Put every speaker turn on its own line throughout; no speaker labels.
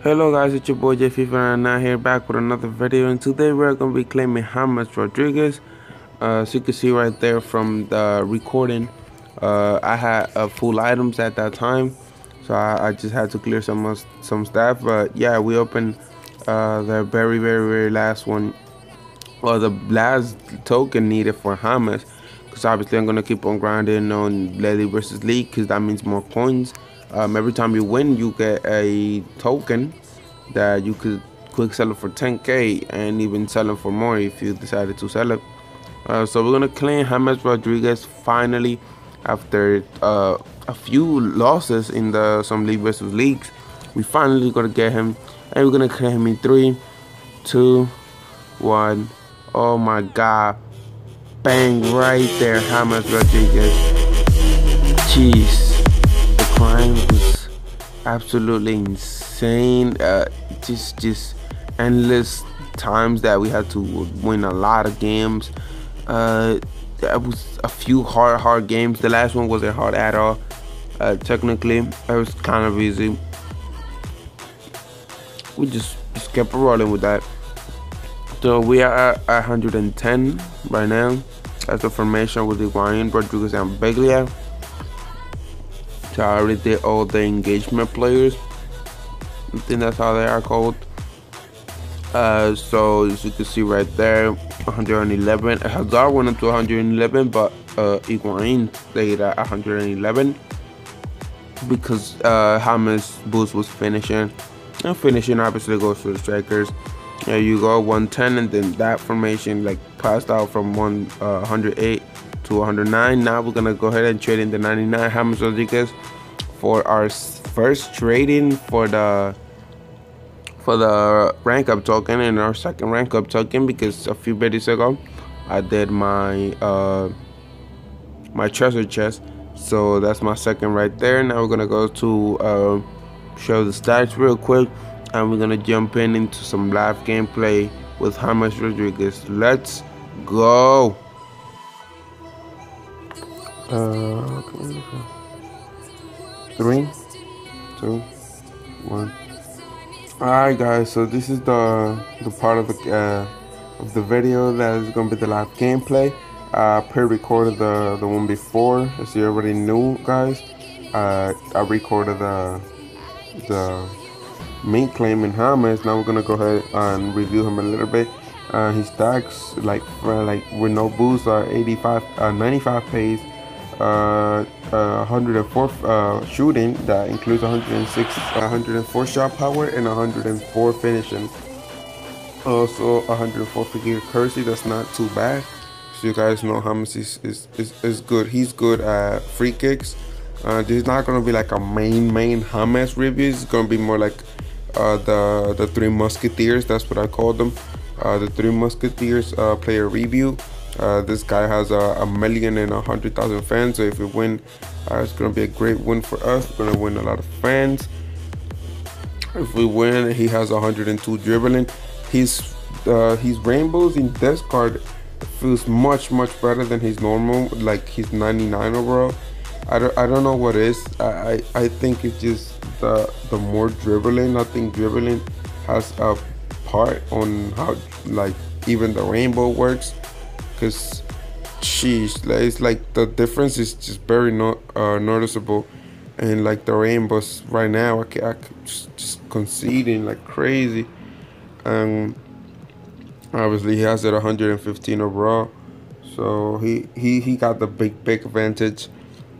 Hello guys, it's your boy Jay FIFA and I'm here back with another video and today we're going to be claiming James Rodriguez. Uh, as you can see right there from the recording, uh, I had uh, full items at that time. So I, I, just had to clear some some stuff but yeah we opened uh, the very very very last one or the last token needed for James. Because obviously I'm going to keep on grinding on League versus League because that means more coins um, every time you win, you get a token that you could quick sell it for 10k and even sell it for more if you decided to sell it. Uh, so we're gonna claim James Rodriguez finally after uh, a few losses in the some league versus leagues. We finally gonna get him, and we're gonna claim him in three, two, one. Oh my God! Bang right there, James Rodriguez. Jeez absolutely insane. Uh, just just endless times that we had to win a lot of games. Uh, it was a few hard hard games. The last one wasn't hard at all. Uh, technically, it was kind of easy. We just, just kept rolling with that. So we are at 110 right now. That's the formation with Higuain, Rodriguez, and Biglia. I already did all the engagement players. I think that's how they are called. Uh, so as you can see right there, 111. Hazard went up to 111, but uh, Higuain stayed at 111 because uh, James boost was finishing. And finishing obviously goes to the strikers. There you go, 110, and then that formation like passed out from 108 to 109. Now we're gonna go ahead and trade in the 99 James Rodriguez for our first trading for the for the rank up token and our second rank up token because a few videos ago I did my uh, my treasure chest. So that's my second right there. Now we're gonna go to uh, show the stats real quick and we're gonna jump in into some live gameplay with James Rodriguez. Let's go. Uh, three, two, one. Alright guys, so this is the the part of the uh, of the video that is gonna be the live gameplay. I pre-recorded the the one before, as you already knew, guys. Uh, I recorded the the main claim in James. Now we're gonna go ahead and review him a little bit. Uh, his stacks, like for, like with no boost, are 85, uh, 95 pace uh, uh, 104 uh, shooting that includes 106 104 shot power and 104 finishing. Also 104 figure accuracy that's not too bad. So you guys know James is, is, is, is good. He's good at free kicks. Uh, this is not gonna be like a main main James review. It's gonna be more like uh, the the three musketeers that's what I call them. Uh, the three musketeers uh, player review uh, this guy has a, a, million and a hundred thousand fans. So if we win, uh, it's gonna be a great win for us. We're gonna win a lot of fans. If we win, he has 102 dribbling. His uh, his rainbows in this card feels much much better than his normal. Like he's 99 overall. I don't I don't know what is. I I, I think it's just the the more dribbling. I think dribbling has a part on how like even the rainbow works because sheesh like, it's like the difference is just very not uh, noticeable. And like the rainbows right now I, I just, just conceding like crazy. And obviously he has it 115 overall. So he he he got the big big advantage.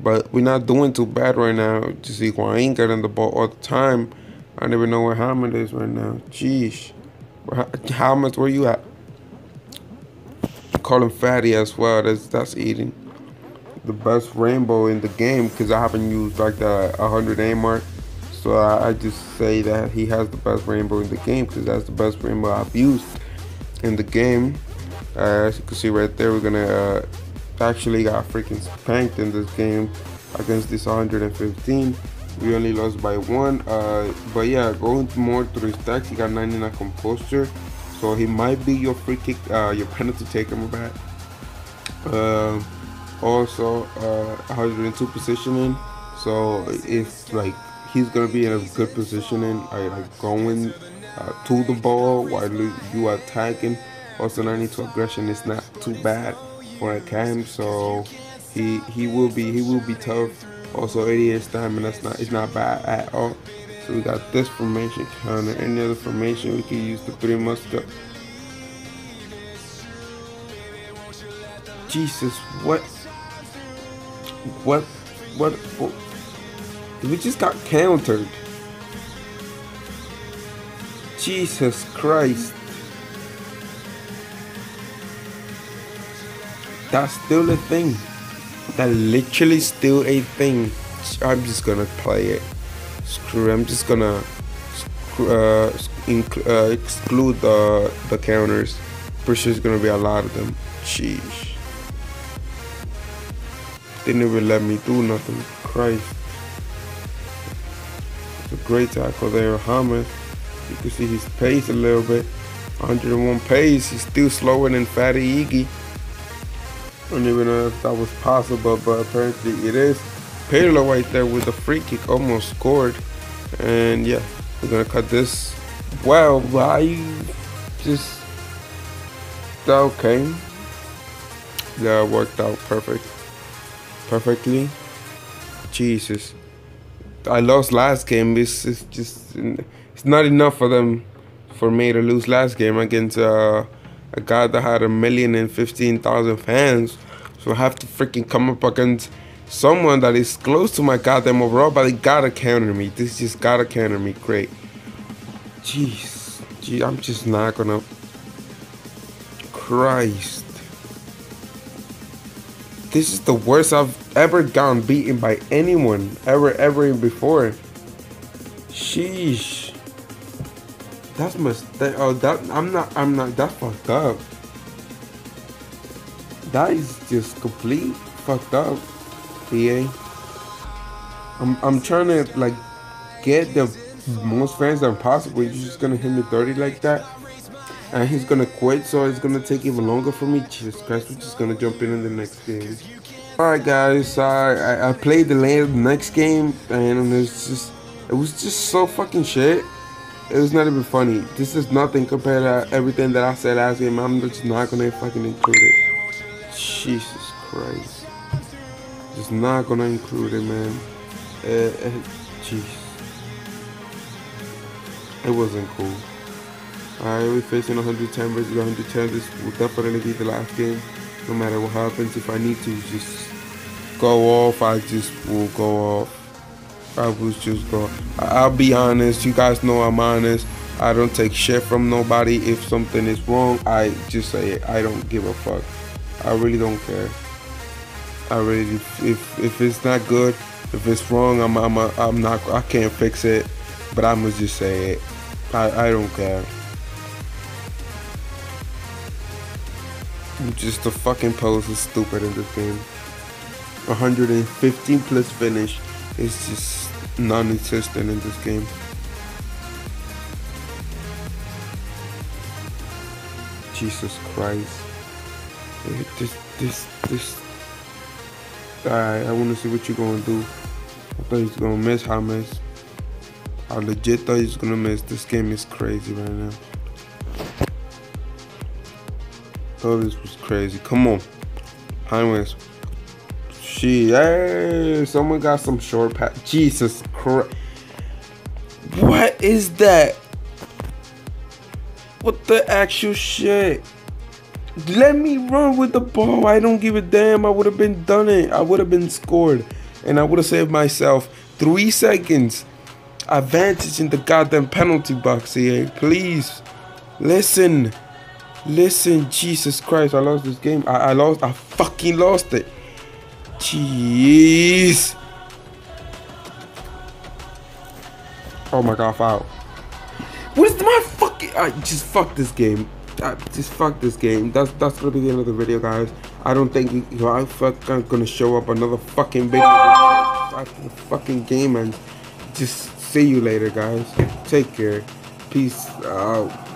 But we're not doing too bad right now. Just see Higuain getting the ball all the time. I don't even know where Hammond is right now. Jeez. How much where you at call him fatty as well. That's that's eating the best rainbow in the game because I haven't used like the 100 A mark. So I, I, just say that he has the best rainbow in the game because that's the best rainbow I've used in the game. Uh, as you can see right there, we're gonna uh, actually got freaking spanked in this game against this 115. We only lost by one. Uh, but yeah, going more through his stacks, he got 99 composure. So he might be your free kick, uh, your penalty taker, my. Uh, also, uh, 102 positioning. So if like he's gonna be in a good positioning, uh, like going uh, to the ball while you are attacking. Also, learning to aggression is not too bad for a cam, so he he will be he will be tough. Also, 88 stamina that's not it's not bad at all. So we got this formation counter. Any other formation we can use the three mustard. Jesus, what? What? What? what? We just got countered. Jesus Christ. That's still a thing. That literally still a thing. I'm just gonna play it. Screw. I'm just gonna uh, uh, exclude the the counters. Pretty sure there's gonna be a lot of them. Jeez. They never let me do nothing. Christ. It's a great tackle there, Hamas. You can see his pace a little bit. 101 pace. He's still slower than Fatty Iggy. I don't even know if that was possible, but apparently it is. Pirlo right there with the free kick almost scored. And yeah, we're gonna cut this. Wow, why just that okay. Yeah, worked out perfect perfectly. Jesus. I lost last game. It's, it's just it's not enough for them for me to lose last game against uh, a guy that had a million and fifteen thousand fans. So I have to freaking come up against someone that is close to my goddamn overall, but they gotta counter me. This just gotta counter me. Great. Jeez. Gee, I'm just not gonna. Christ. This is the worst I've ever gotten beaten by anyone ever, ever before. Sheesh. That's mistake. Oh, that I'm not. I'm not. That's fucked up. That is just complete fucked up. EA. I'm. I'm trying to like get the most fans that possible. You're just gonna hit me 30 like that and he's gonna quit, so it's gonna take even longer for me. Jesus Christ, we're just gonna jump in in the next game. Alright guys, I, I played the next game and it was just it was just so fucking shit. It was not even funny. This is nothing compared to everything that I said last game. I'm just not gonna fucking include it. Jesus Christ. Just not gonna include it, man. Uh, uh, jeez. It wasn't cool. Alright, we're facing 110 versus 110. This will definitely be the last game. No matter what happens, if I need to just go off, I just will go off. I will just go. I'll be honest. You guys know I'm honest. I don't take shit from nobody. If something is wrong, I just say it. I don't give a fuck. I really don't care. I really, if if it's not good, if it's wrong, I'm I'm a, I'm not. I can't fix it. But I'ma just say it. I I don't care. Just the fucking pose is stupid in this game. 115 plus finish is just non-existent in this game. Jesus Christ. This, this, this. Alright, I wanna see what you're gonna do. I thought he's gonna miss James. I legit thought he's gonna miss. This game is crazy right now. Oh, this was crazy. Come on. Highways. She, hey, someone got some short pass. Jesus Christ. What is that? What the actual shit? Let me run with the ball. I don't give a damn. I would have been done it. I would have been scored. And I would have saved myself three seconds advantage in the goddamn penalty box here. Please. Listen. Listen, Jesus Christ, I lost this game. I, I lost, I fucking lost it. Jeez. Oh my god, foul. What is my fucking, I just fuck this game. I, just fuck this game. That's that's gonna be the end of the video, guys. I don't think you know, I'm fucking uh, gonna show up another fucking after the fucking game and just see you later, guys. Take care. Peace out.